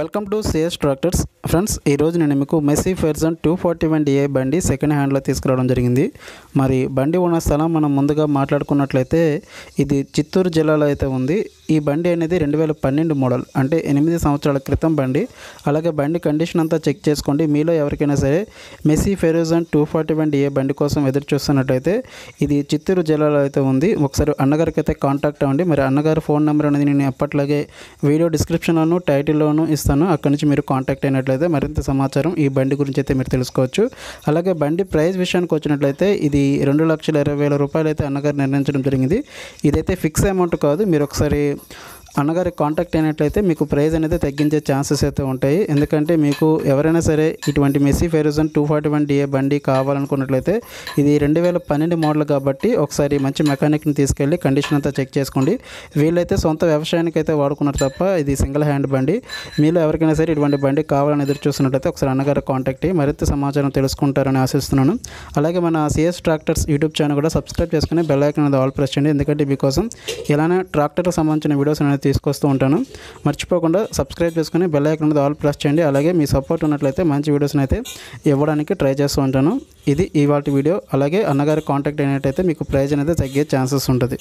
Welcome to CS tractors friends ఈరోజు నేను మీకు Massey Ferguson two forty one DI బండి సెకండ్ హ్యాండ్లో తీసుకురావడం జరిగింది. మరి బండి ఉన్న స్థలం మనం ముందుగా మాట్లాడుకున్నట్లయితే ఇది చిత్తూరు జిల్లాలో అయితే ఉంది. ఈ బండి అనేది రెండు వేల పన్నెండు మోడల్ అంటే ఎనిమిది సంవత్సరాల క్రితం బండి. అలాగే బండి కండిషన్ అంతా చెక్ చేసుకోండి. మీలో ఎవరికైనా సరే Massey Ferguson two forty one DI బండి కోసం ఎదురు చూస్తున్నట్టయితే ఇది చిత్తూరు జిల్లాలో అయితే ఉంది. ఒకసారి అన్నగారికి అయితే కాంటాక్ట్ అవ్వండి. మరి అన్నగారి ఫోన్ నెంబర్ అనేది నేను ఎప్పట్లాగే వీడియో డిస్క్రిప్షన్లోను టైటిల్లోను ఇస్తాను. అక్కడి నుంచి మీరు కాంటాక్ట్ అయినట్లయితే మరింత సమాచారం ఈ బండి గురించి అయితే మీరు తెలుసుకోవచ్చు. అలాగే బండి ప్రైస్ విషయానికి వచ్చినట్లయితే ఇది రెండు లక్షల ఇరవై వేల రూపాయలు అయితే అన్నగారు నిర్ణయించడం జరిగింది. ఇదైతే ఫిక్స్ అమౌంట్ కాదు. మీరు ఒకసారి అన్నగారి కాంటాక్ట్ అయినట్లయితే మీకు ప్రైస్ అనేది తగ్గించే ఛాన్సెస్ అయితే ఉంటాయి. ఎందుకంటే మీకు ఎవరైనా సరే ఇటువంటి Massey Ferguson two forty one DI బండి కావాలనుకున్నట్లయితే ఇది రెండు వేల పన్నెండు మోడల్ కాబట్టి ఒకసారి మంచి మెకానిక్ని తీసుకెళ్ళి కండిషన్ అంతా చెక్ చేసుకోండి. వీళ్ళైతే సొంత వ్యవసాయానికి అయితే వాడుకున్నారు తప్ప ఇది సింగిల్ హ్యాండ్ బండి. మీలో ఎవరికైనా సరే ఇటువంటి బండి కావాలని ఎదురు చూస్తున్నట్లయితే ఒకసారి అన్నగారు కాంటాక్ట్ అయ్యి మరింత సమాచారం తెలుసుకుంటారని ఆశిస్తున్నాను. అలాగే మన సిఎస్ ట్రాక్టర్స్ యూట్యూబ్ ఛానల్ కూడా సబ్స్క్రైబ్ చేసుకుని బెల్ ఐకన్ అనేది ఆల్ ప్రెస్ చేయండి. ఎందుకంటే మీకోసం ఇలానే ట్రాక్టర్కి సంబంధించిన వీడియోస్ అనేది తీసుకొస్తూ ఉంటాను. మర్చిపోకుండా సబ్స్క్రైబ్ చేసుకుని బెల్ ఐకన్ ఆల్ ప్రెస్ చేయండి. అలాగే మీ సపోర్ట్ ఉన్నట్లయితే మంచి వీడియోస్ని అయితే ఇవ్వడానికి ట్రై చేస్తూ ఉంటాను. ఇది ఇవాళ వీడియో అలాగే అన్నగారి కాంటాక్ట్ అయినట్టయితే మీకు ప్రైజ్ అనేది తగ్గే ఛాన్సెస్ ఉంటుంది.